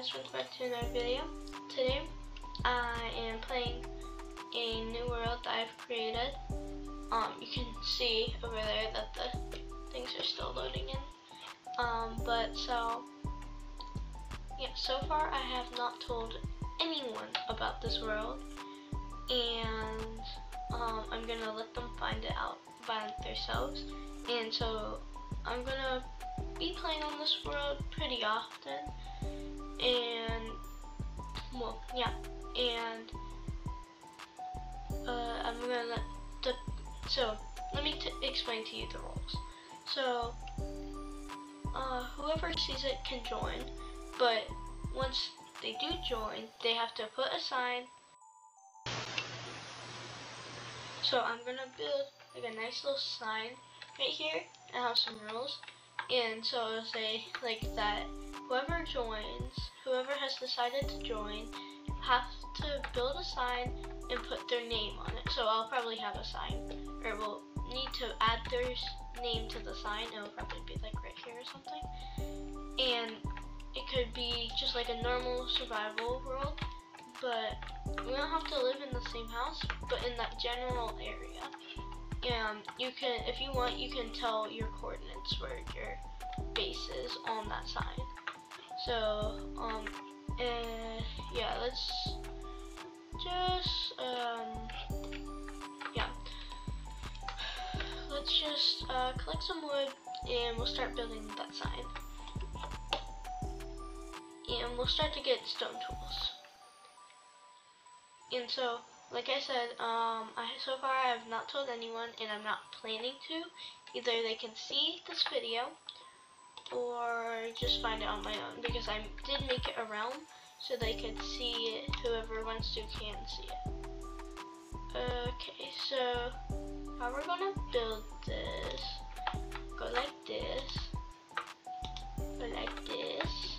guys, welcome back to another video. Today, I am playing a new world that I've created. Um, you can see over there that the things are still loading in. Um, but so, yeah, so far I have not told anyone about this world. And, um, I'm gonna let them find it out by themselves. And so, I'm gonna be playing on this world pretty often and well yeah and uh, I'm gonna let the so let me explain to you the rules. So uh, whoever sees it can join but once they do join they have to put a sign. So I'm gonna build like a nice little sign right here. And have some rules and so it'll say like that whoever joins, whoever has decided to join, have to build a sign and put their name on it. So I'll probably have a sign, or we'll need to add their name to the sign. It'll probably be like right here or something. And it could be just like a normal survival world, but we don't have to live in the same house, but in that general area. And you can, if you want, you can tell your coordinates where your base is on that sign. So, um, and yeah, let's just, um, yeah, let's just uh, collect some wood and we'll start building that sign. And we'll start to get stone tools. And so, like I said, um, I, so far I have not told anyone, and I'm not planning to. Either they can see this video, or just find it on my own, because I did make it a realm, so they could see it, whoever wants to can see it. Okay, so, how we're gonna build this, go like this, go like this,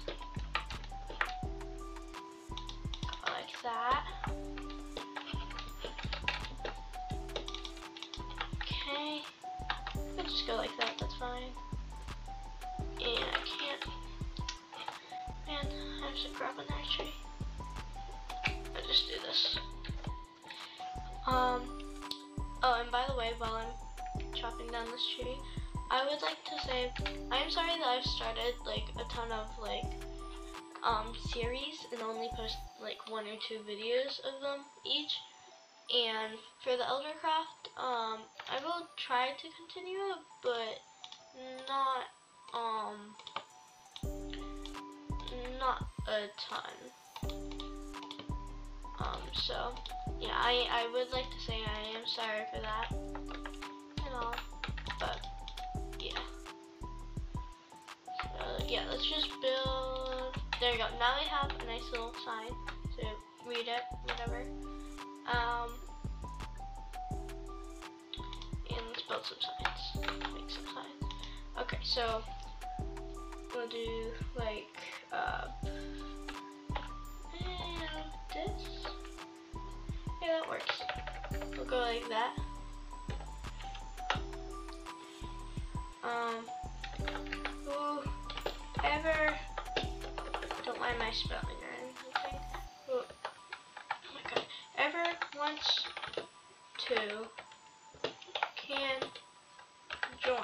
go like that. Just go like that, that's fine. And I can't. Man, I have to grab an tree. I just do this. Um, oh, and by the way, while I'm chopping down this tree, I would like to say, I'm sorry that I've started like a ton of like um, series and only post like one or two videos of them each. And for the Eldercraft, um, I will try to continue it, but not, um, not a ton. Um, so, yeah, I, I would like to say I am sorry for that and all, but, yeah. So, yeah, let's just build, there we go. Now we have a nice little sign to read it, whatever. Um, and let's build some signs. Make some signs. Okay, so we'll do like uh, this. Yeah, that works. We'll go like that. Um, whoever don't mind my spelling wants to can join.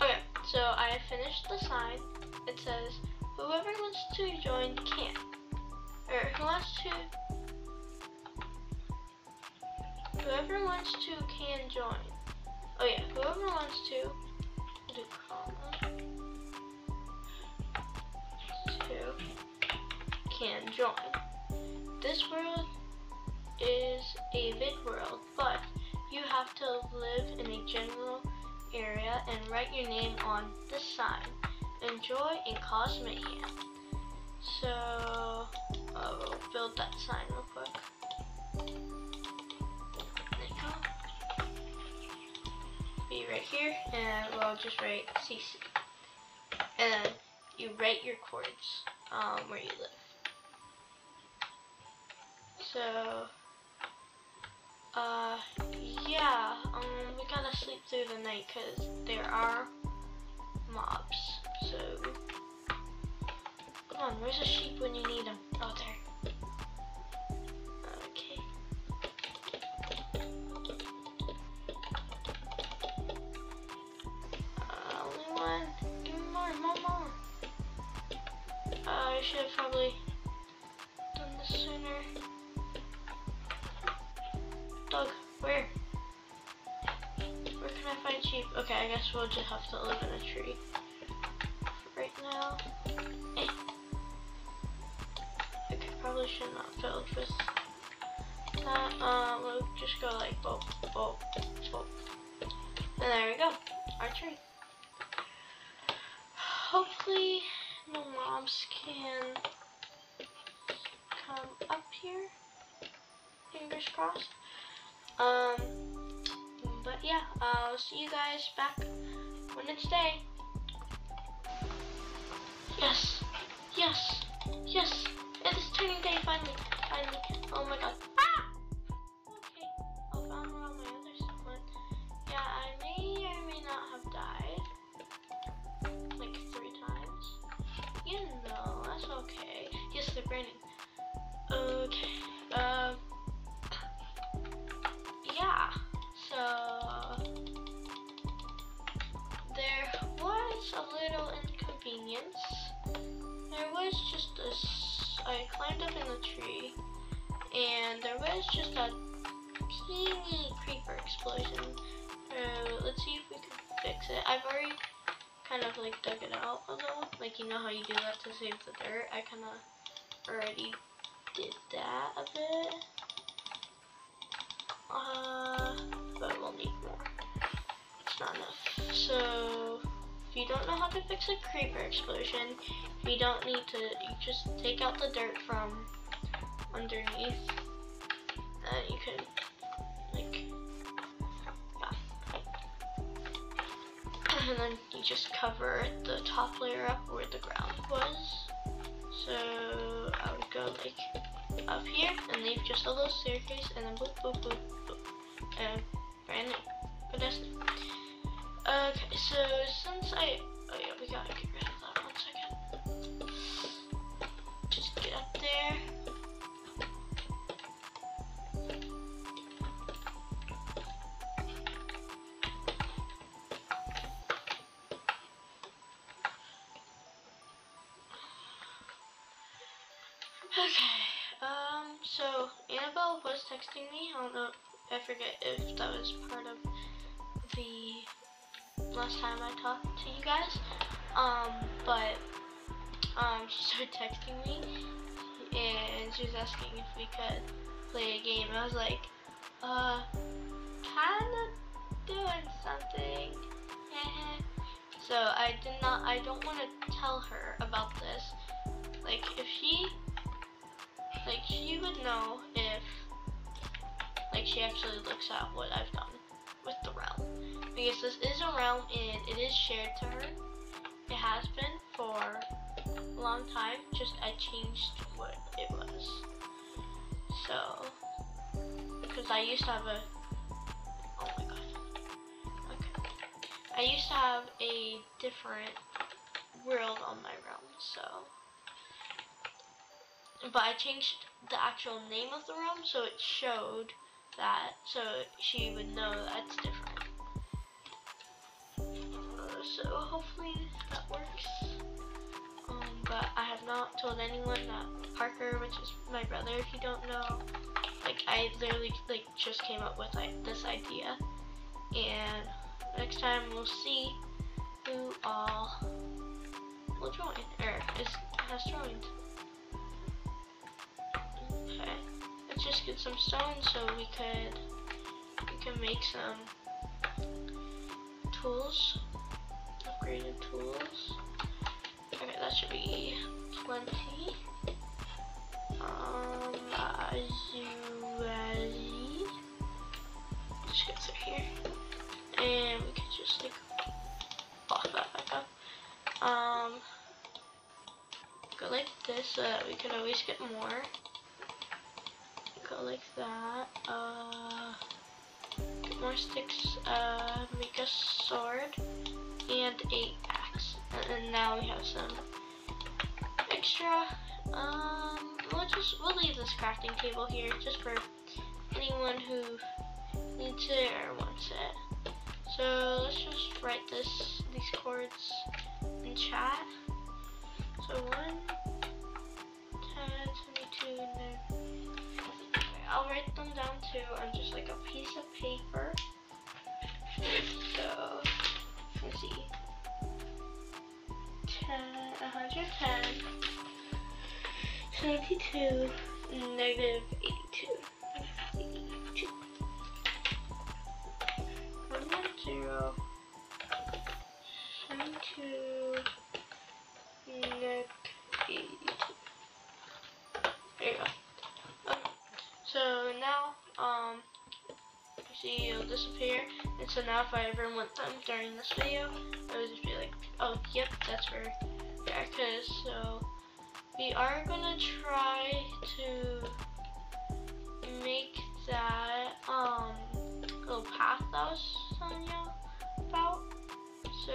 Okay, so I finished the sign. It says, whoever wants to join can. Or who wants to whoever wants to can join. Oh yeah, whoever wants to join. This world is a big world, but you have to live in a general area and write your name on the sign. Enjoy and cause mayhem. So, uh, we'll build that sign real quick. Be right here, and we'll just write CC. And then you write your chords um, where you live. So, uh, yeah, um, we gotta sleep through the night because there are mobs. So, come on, where's the sheep when you need them? Oh, there. Okay. Uh, one. More, more, more. Uh, I should probably Okay, I guess we'll just have to live in a tree. Right now. Eh. Okay, probably should not fill with that. Um, we'll just go like boop, boop, boop. And there we go. Our tree. Hopefully no mobs can come up here. Fingers crossed. Um, but yeah, I'll see you guys back when it's day. Yes, yes, yes. It is turning day finally, finally. Oh my god. Ah! Okay, I found my other. Yeah, I may or may not have died. Like three times. You know, that's okay. Yes, they're. Okay. Was just a. I climbed up in the tree, and there was just a teeny creeper explosion. So let's see if we can fix it. I've already kind of like dug it out a little. Like you know how you do that to save the dirt. I kind of already did that a bit. Uh, but we'll need more. It's not enough. So if you don't know how to fix a creeper explosion, you don't need to. You just take out the dirt from underneath, and you can like yeah. and then you just cover the top layer up where the ground was. So I would go like up here and leave just a little staircase and then boop boop boop boop and brand new pedestrian. Okay, so since I oh yeah we gotta get rid of that one second. Just get up there. Okay. Um. So Annabelle was texting me. I don't know. I forget if that was part of last time I talked to you guys. Um. But um, she started texting me, and she was asking if we could play a game. I was like, uh, kind of doing something. so I did not. I don't want to tell her about this. Like if she like she would know if like she actually looks at what I've done with the realm. Because this is a realm and it is shared to her. It has been for a long time, just I changed what it was. So because I used to have a oh my god. Okay. I used to have a different world on my realm, so but I changed the actual name of the realm so it showed that so she would know that's different. So hopefully that works. Um, but I have not told anyone that Parker, which is my brother, if you don't know, like I literally like just came up with like this idea, and next time we'll see who all will join or is has joined. Okay, let's just get some stone so we could we can make some tools, tools. Okay, that should be plenty. Um, azuazi. Just get through here, and we can just like pop that back up. Um, go like this so that we can always get more. Go like that. Uh, more sticks. Um, a sword and a axe. And now we have some extra. Um, we'll just we'll leave this crafting table here just for anyone who needs it or wants it. So let's just write this these chords in chat. So one, 10, 22, okay, I'll write them down too on just like a piece of paper. 110, 72, negative 82. 82. One, one, zero, 72, negative 82. There you go. Okay. So now, um, see it'll disappear. And so now if I ever want them during this video, I would just be like, oh, yep, that's where Cause so we are gonna try to make that um little path I was telling you about. So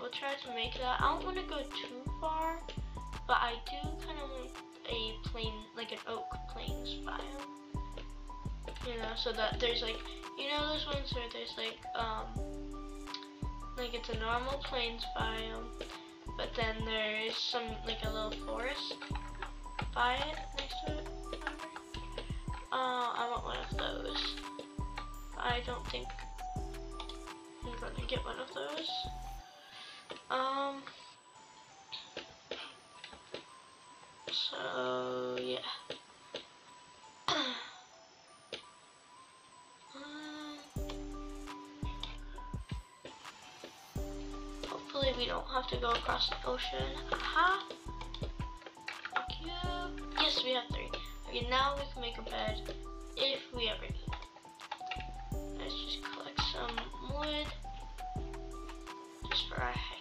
we'll try to make that. I don't want to go too far, but I do kind of want a plain, like an oak plains biome. You know, so that there's like, you know those ones where there's like, um, like it's a normal plains biome, but then there's some, like a little forest by it, next to it? Uh, I want one of those. I don't think I'm gonna get one of those. Um, so yeah. We don't have to go across the ocean. Aha! Thank you. Yes, we have three. Okay, now we can make a bed if we ever need it. Let's just collect some wood just for our hike.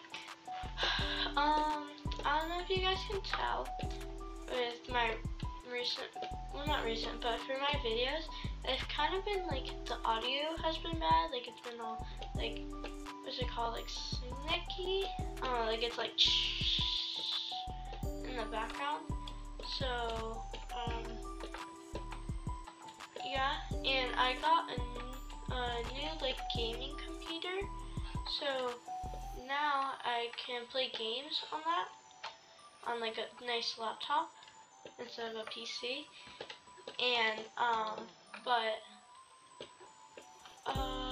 Um, I don't know if you guys can tell with my recent, well not recent, but for my videos, it's kind of been like the audio has been bad. Like it's been all like what's it called, like. I don't like it's like in the background. So um, yeah, and I got a, a new like gaming computer. So now I can play games on that on like a nice laptop instead of a PC. And um, but uh,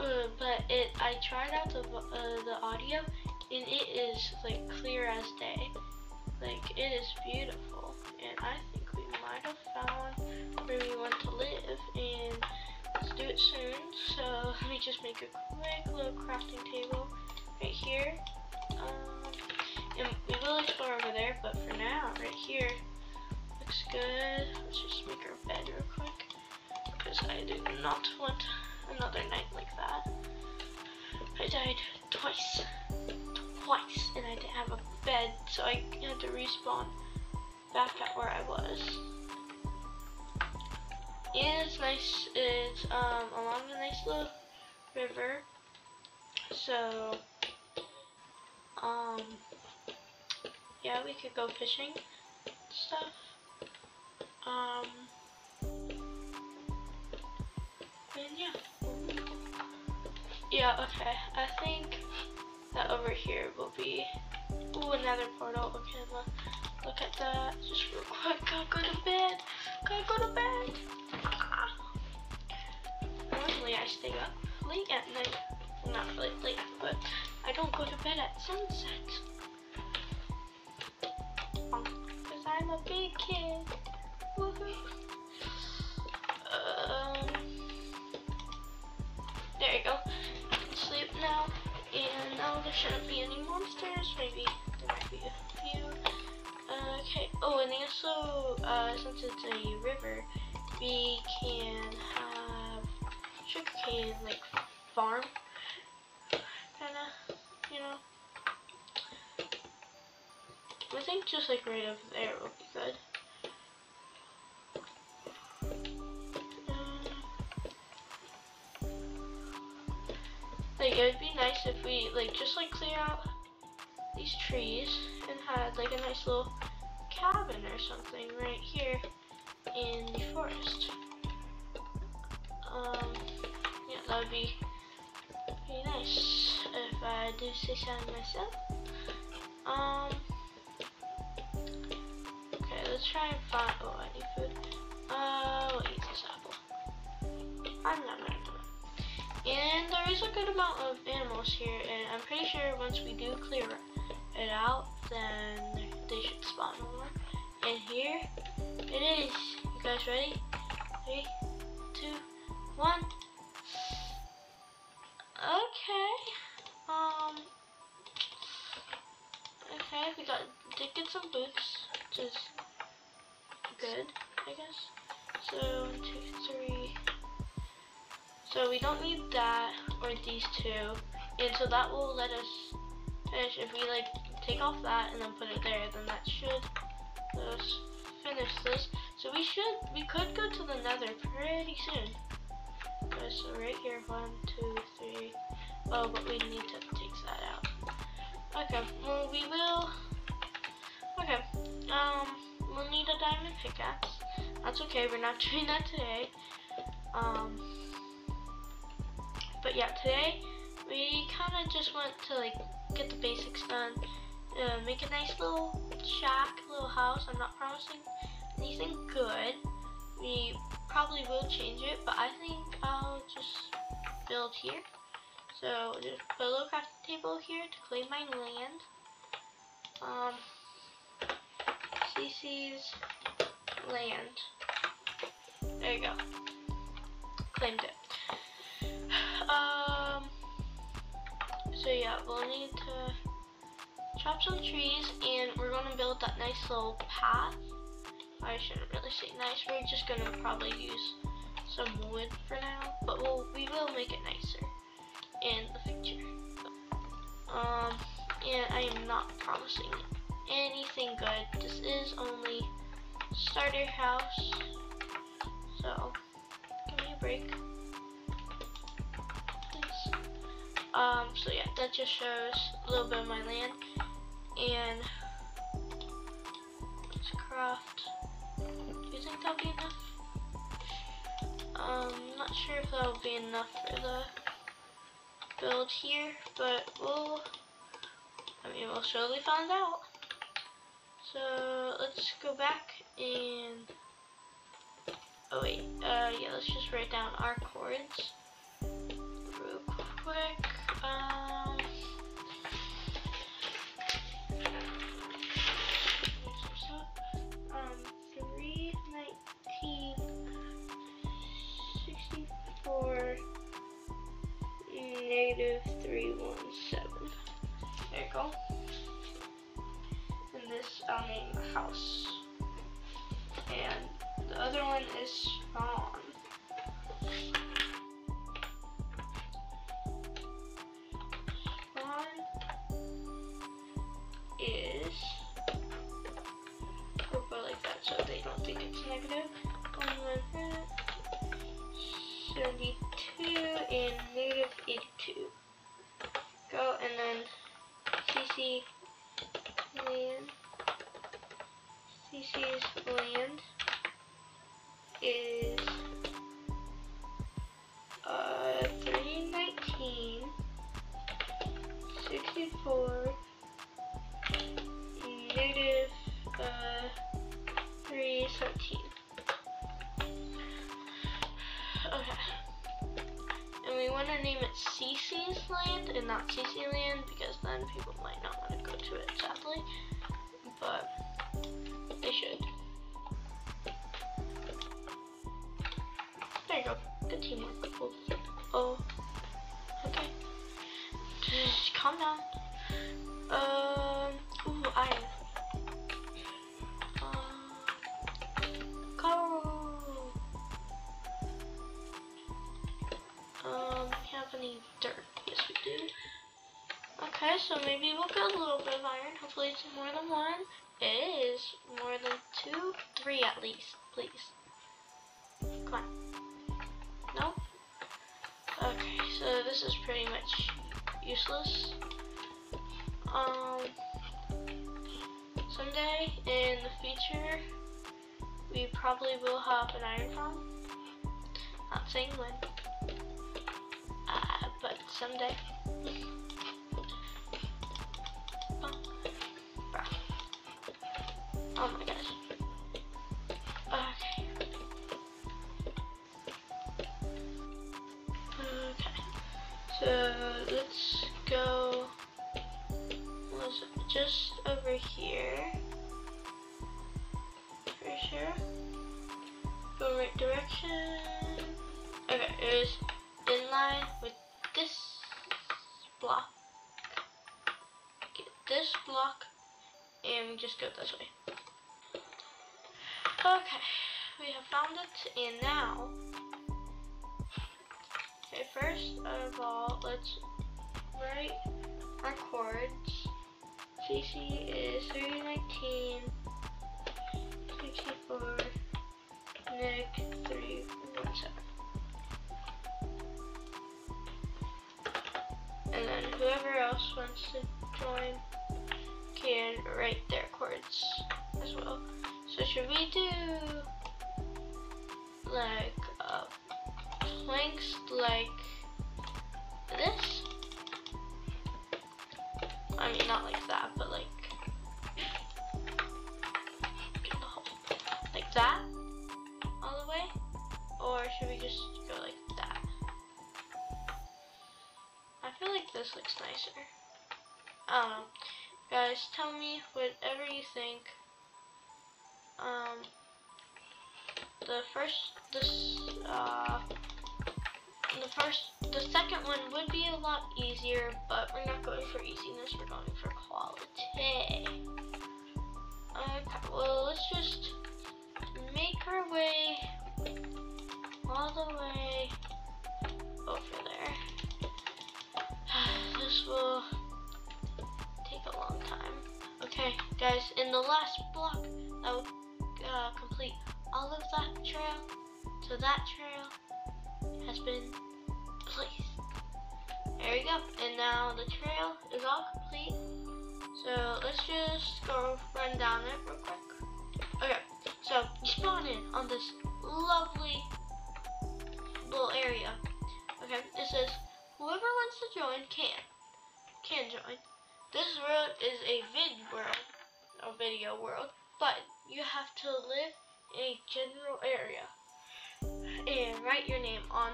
uh, but it I tried out the uh, the audio and it is like clear as day. Like it is beautiful, and I think we might have found where we want to live. And let's do it soon. So let me just make a quick little crafting table right here. Um, and we will explore over there, but for now, right here, looks good. Let's just make our bed real quick, because I do not want another night like that. I died twice, twice, and I didn't have a bed, so I had to respawn back at where I was. And it's nice, it's um, along a nice little river, so um, yeah, we could go fishing stuff. Um, and yeah. Yeah, okay. I think that over here will be, ooh, another portal. Okay, look, look at that. Just real quick, gotta go to bed. Gotta go to bed. Ah. Normally I stay up late at night. Not really late, but I don't go to bed at sunset. Because I'm a big kid. Woohoo. there shouldn't be any monsters, maybe there might be a few. Uh, okay, oh, and also, uh, since it's a river, we can have sugarcane, like, farm, kinda, you know. I think just, like, right over there will be good. Uh, like it would be like just like clear out these trees and had like a nice little cabin or something right here in the forest. Um, yeah, that would be pretty nice if I do say so myself. Um, okay, let's try and find. Oh, I need food. Uh, we'll there is a good amount of animals here, and I'm pretty sure once we do clear it out, then they should spawn more. And here it is. You guys ready? Three, two, one. Okay. Um. Okay, we got did get some boots, which is good, I guess. So two, three. So we don't need that or these two, and so that will let us finish. If we like take off that and then put it there, then that should let us finish this. So we should, we could go to the nether pretty soon. Okay, so right here, one, two, three. Oh, but we need to take that out. Okay, well we will, okay, um, we'll need a diamond pickaxe. That's okay, we're not doing that today. Um, but yeah, today we kind of just want to like get the basics done, uh, make a nice little shack, little house. I'm not promising anything good. We probably will change it, but I think I'll just build here. So just put a little crafting table here to claim my land. Um, CC's land. There you go. Claimed it. So yeah, we'll need to chop some trees and we're gonna build that nice little path. I shouldn't really say nice, we're just gonna probably use some wood for now, but we'll, we will make it nicer in the future. Um, and I am not promising anything good. This is only starter house, so give me a break. Um, so yeah, that just shows a little bit of my land, and let's craft do you think that'll be enough? Um, not sure if that'll be enough for the build here, but we'll, I mean, we'll surely find out. So, let's go back and, oh wait, uh, yeah, let's just write down our chords house. Okay. And we want to name it CC's land and not CC land because then people might not want to go to it, sadly. But they should. There you go. Good teamwork. Oh. okay. Just calm down. So maybe we'll get a little bit of iron. Hopefully it's more than one. It is more than two, three at least, please. Come on. No? Okay, so this is pretty much useless. Um, someday in the future, we probably will have an iron farm. Not saying when, uh, but someday. oh my gosh. Okay. Okay. So let's go was just over here. For sure. Go right direction. Okay, it is in line with this block. Get this block and just go this way. Okay, we have found it and now Okay, first of all, let's write our chords. CC is 319, 64, Nick 317. And then whoever else wants to join can write should we do like uh, planks like this? I mean, not like that, but like, like that, all the way? Or should we just go like that? I feel like this looks nicer. I don't know. Guys, tell me whatever you think. Um, the first, this, uh, the first, the second one would be a lot easier, but we're not going for easiness, we're going for quality. Okay, well, let's just make our way all the way over there. This will take a long time. Okay, guys, in the last block, that will uh, complete all of that trail. So that trail has been placed. There we go. And now the trail is all complete. So let's just go run down it real quick. Okay, so you spawn in on this lovely little area. Okay, it says whoever wants to join can. Can join. This world is a vid world, a video world, but you have to live in a general area and write your name on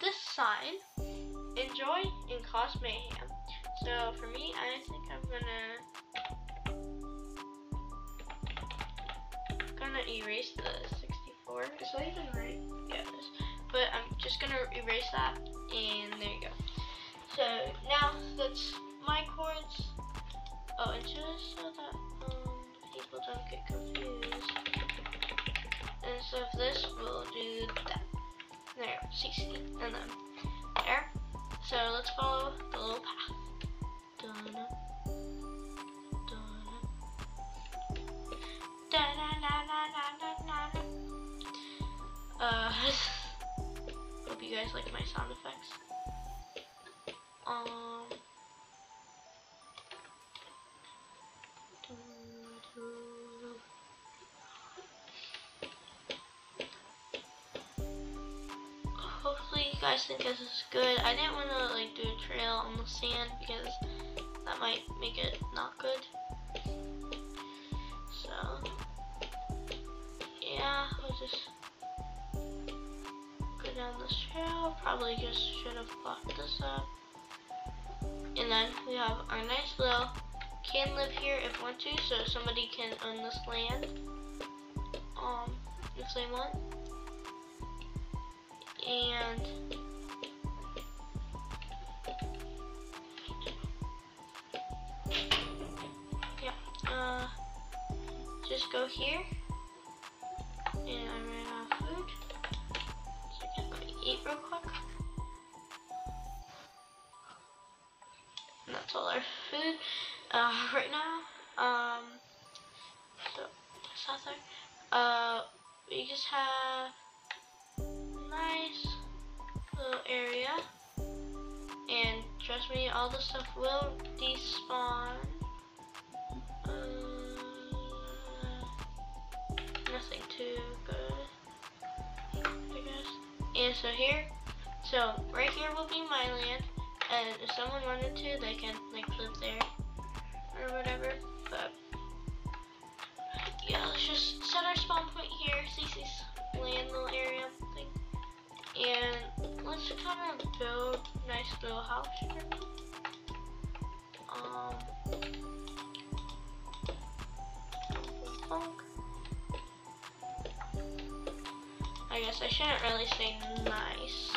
this sign. Enjoy and cause mayhem. So for me, I think I'm gonna gonna erase the 64. Is that even right? Yeah, it is. But I'm just gonna erase that, and there you go. So now that's my chords. Oh, and just so that um, people don't get confused. And so if this, we'll do that. There, 60, and then there. So let's follow the little path. Dun, Uh, hope you guys like my sound effects. Um. Guys think this is good. I didn't want to like do a trail on the sand because that might make it not good. So yeah, we'll just go down this trail. Probably just should have blocked this up. And then we have our nice little can live here if want to, so somebody can own this land. Um, if they want. And yeah, uh, just go here. And I ran out of food. So I can let me eat real quick. And that's all our food uh, right now. Um, so that's out there. Uh, we just have nice little area And trust me, all the stuff will despawn. Uh, nothing too good, I guess. And so here, so right here will be my land, and if someone wanted to, they can like live there or whatever. But yeah, let's just set our spawn point here. Cece's land little area thing, and let's kind of build nice little house me. Um. I guess I shouldn't really say nice.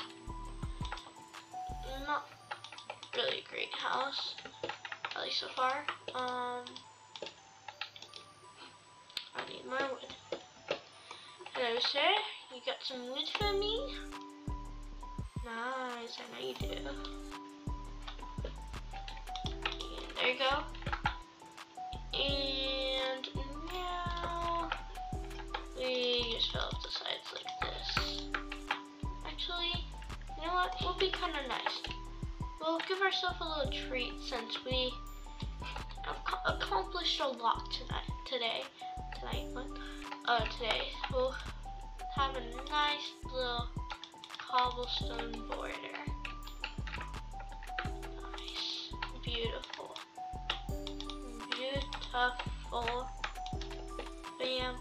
Not really a great house, at least so far. Um, I need more wood. Hello, sir. You got some wood for me? Nice, I know you do. And there you go. And now we just fill up the sides like this. Actually, you know what? We'll be kind of nice. We'll give ourselves a little treat since we accomplished a lot tonight. Today, tonight, what? Uh, today we'll have a nice little cobblestone border. Nice, beautiful, beautiful. Bam.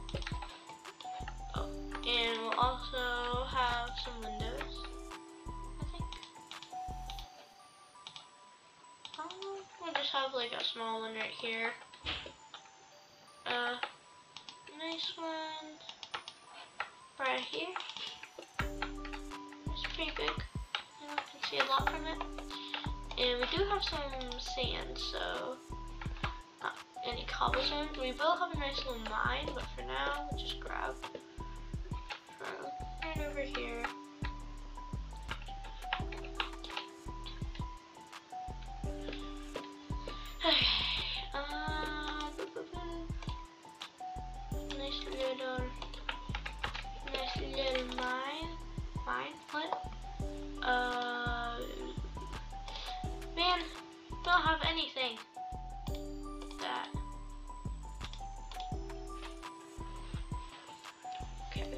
Oh, and we'll also have some windows. I think. Um, we'll just have like a small one right here. Uh, nice one right here. Pretty big. You, can see a lot from it. And we do have some sand, so not any cobblestone. We will have a nice little mine, but for now, we'll just grab from right over here.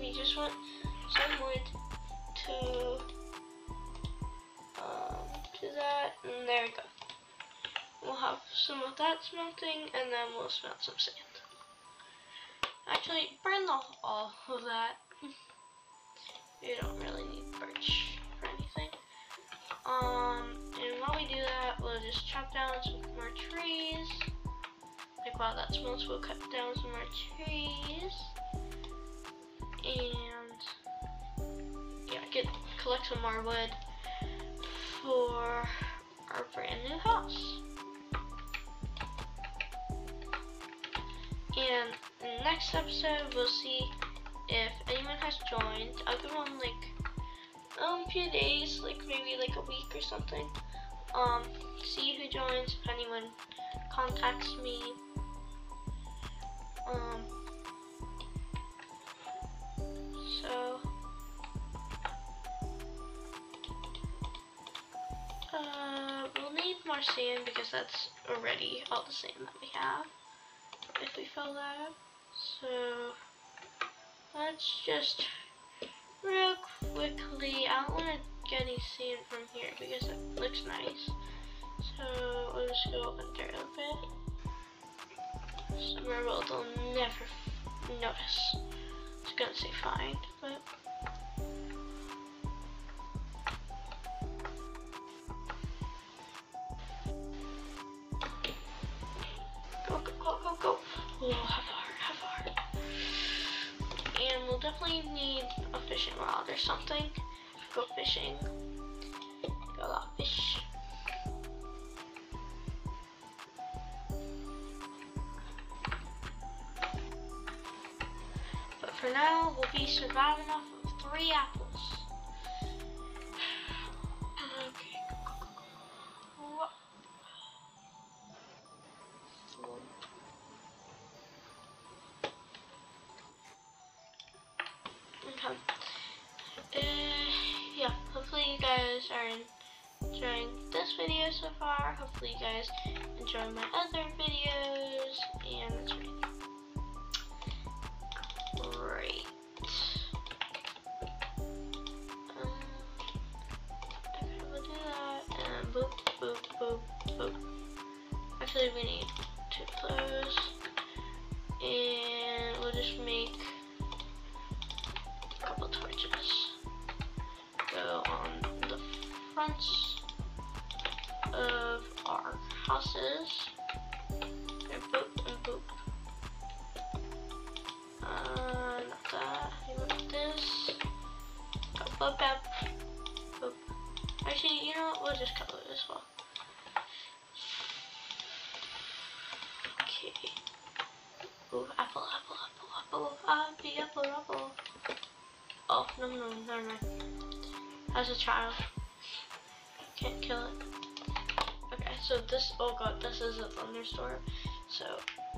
We just want some wood to, um, to that, and there we go. We'll have some of that smelting, and then we'll smelt some sand. Actually, burn the, all of that. You don't really need birch for anything. Um, and while we do that, we'll just chop down some more trees. Like while that smelts, we'll cut down some more trees. And yeah, get collect some more wood for our brand new house. And next episode, we'll see if anyone has joined. I'll give them like um, a few days, like maybe like a week or something. Um, see who joins, if anyone contacts me. Um, so, uh, we'll need more sand because that's already all the sand that we have if we fill that up. So let's just real quickly, I don't want to get any sand from here because it looks nice. So we'll just go under a bit. somewhere where they'll never notice. It's gonna say find, but go go go go go. Oh, how far? And we'll definitely need a fishing rod or something. Go fishing. Go out fish. But now, we'll be surviving off of three apples. Okay. Uh, yeah, hopefully you guys are enjoying this video so far. Hopefully you guys enjoy my other videos. And that's right. As a child. Can't kill it. Okay, so this, oh god, this is a thunderstorm. So,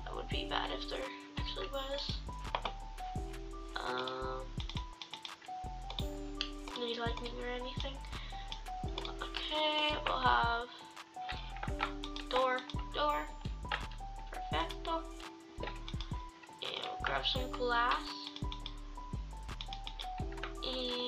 that would be bad if there actually was. Um, need lightning or anything. Okay, we'll have door, door, perfecto. And we'll grab some glass. And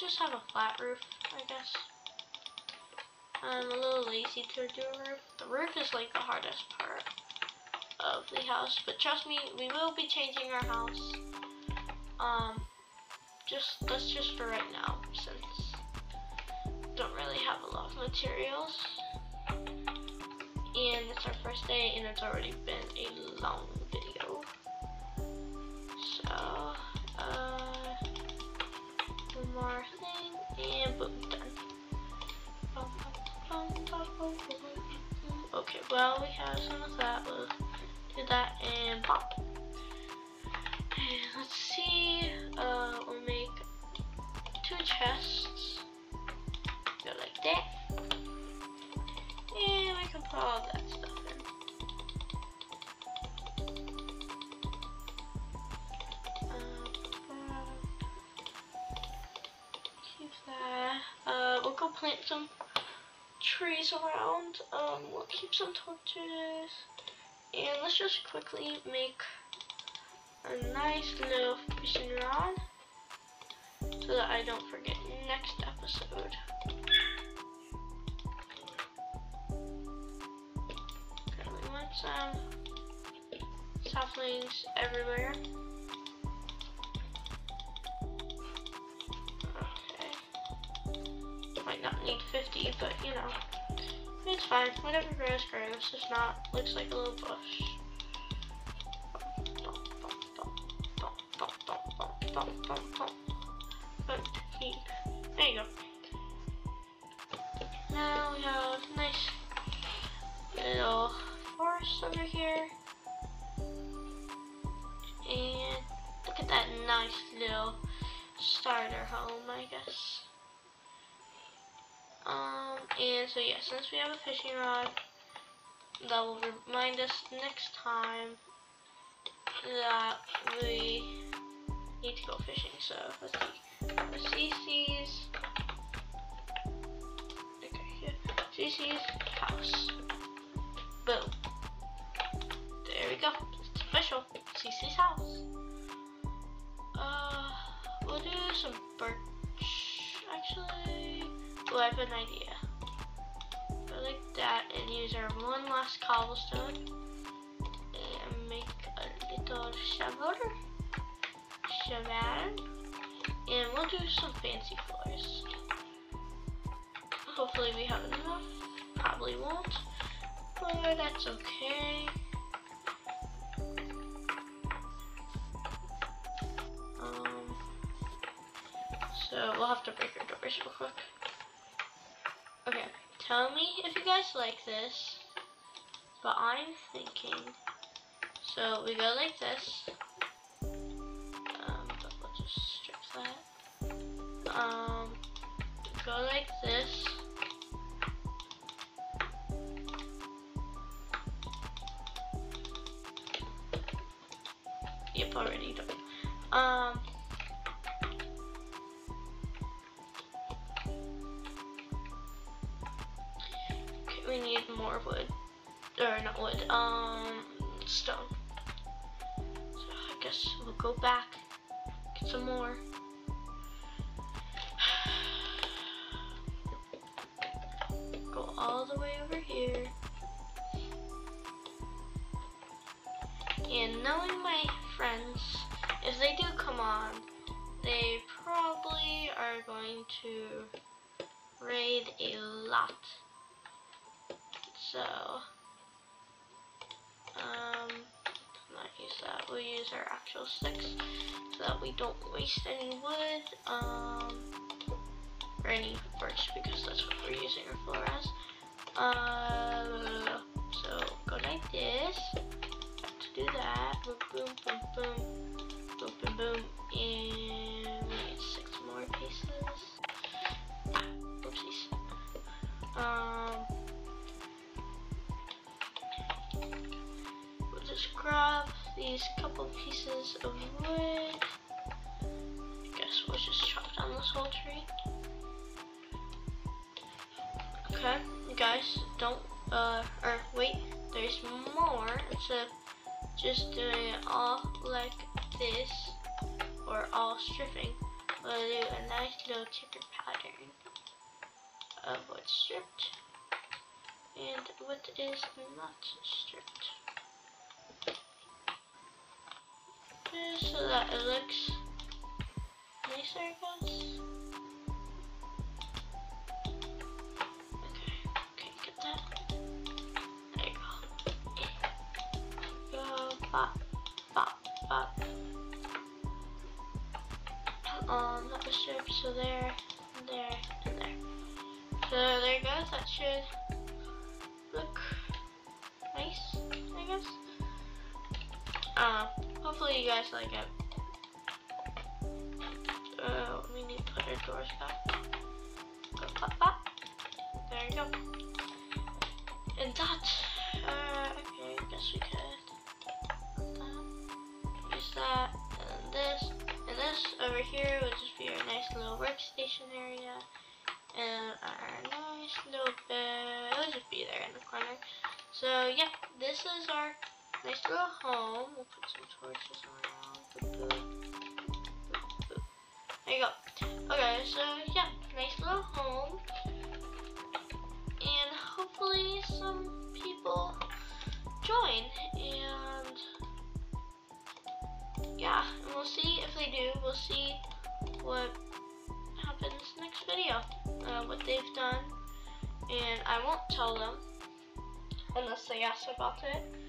just have a flat roof, I guess. I'm a little lazy to do a roof. The roof is like the hardest part of the house, but trust me, we will be changing our house. Um, just that's just for right now, since don't really have a lot of materials. And it's our first day, and it's already been a long well, we have some of that. We'll do that and pop. Keep some torches. And let's just quickly make a nice little fishing rod so that I don't forget next episode. Okay, we want some saplings everywhere. It's fine. Whatever grows, grows. If not, looks like a little bush. But There you go. Now we have a nice little forest over here. And look at that nice little starter home, I guess. Um, and so yeah, since we have a fishing rod, that will remind us next time that we need to go fishing. So let's see. CC's. Okay, here. CC's house. Boom. There we go. It's official. CC's house. Uh, we'll do some birch. Actually. Oh, I have an idea. Go like that and use our one last cobblestone and make a little shovel. Shovel. And we'll do some fancy floors. Hopefully we have enough. Probably won't. But that's okay. Um, so we'll have to break our doors real quick. Okay, tell me if you guys like this. But I'm thinking, so we go like this. Um, we'll just strip that. um, go like this. Yep, already done. Um, we don't waste any wood, um, or any birch because that's what we're using our floor as. Uh, so go like this to do that. Boom, boom, boom, boom, boom, boom, boom, and we need six more pieces. Ah, oopsies. Um, we'll just grab these couple pieces of wood. Okay, guys, don't, uh, or wait, there's more. It's a just doing it all like this or all stripping. We'll do a nice little checker pattern of what's stripped and what is not stripped. Just so that it looks nicer you guys like it. Uh, we need to put our doors pop, pop. There you go. And that, uh, okay, I guess we could that, and this, and this over here would just be our nice little workstation area, and our nice little bed, it'll just be there in the corner. So yeah, this is our nice little home. We'll there you go. Okay, so yeah, nice little home. And hopefully some people join and yeah, and we'll see if they do. We'll see what happens next video, uh, what they've done, and I won't tell them unless they ask about it.